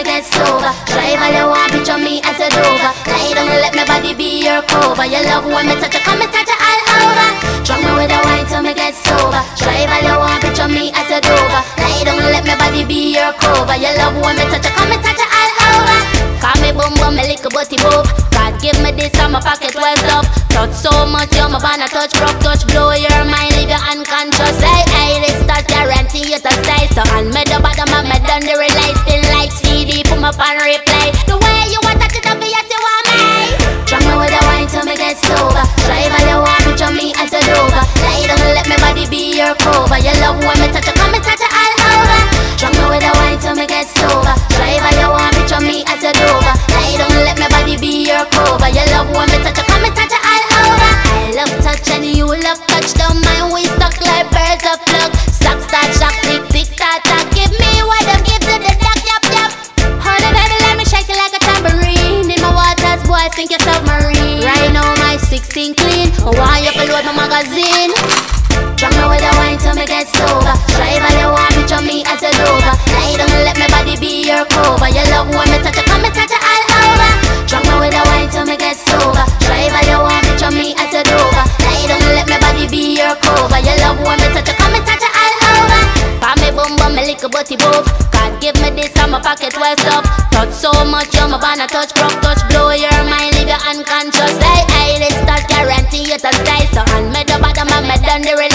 me get sober. Drive all you want, bitch on me as a dover Lie down and let my body be your cover Your love when me touch you, come and touch you all over. Drunk me with a wine till me get sober. Drive all you want, bitch on me as a dover Lie down and let my body be your cover Your love when me touch you, come and touch you all over. Call me boom boom, me lick a booty move. God give me this, I'm a pocket well up. Thought so much Put on replay. The way you want touch it up, yes you want me. Drunk me with a wine till me get sober. Drive all you want, picture me as a dover. Lie down, and let me body be your cover. Your love when me touch you, come and touch you all over. Drunk me with a wine till me get sober. Drive all you want, picture me as a dover. Lie down, and let me body be your cover. Your love when me touch you, come and touch you all over. I love touch and you love touch. Don't mind we magazine. Drunk me with a wine till me get sober. Drive all you want, picture me as a dover. Lie down, let me body be your cover. Your love when me touch you, come and touch you all over. Drunk me with a wine till me get sober. Drive all you want, picture me as a dover. Lie down, let me body be your cover. Your love when me touch you, come and touch you all over. Pa me bum bum, me lick a butty move. God give me this, and my pocket well up. Touch so much, you're my banner, touch rock, me the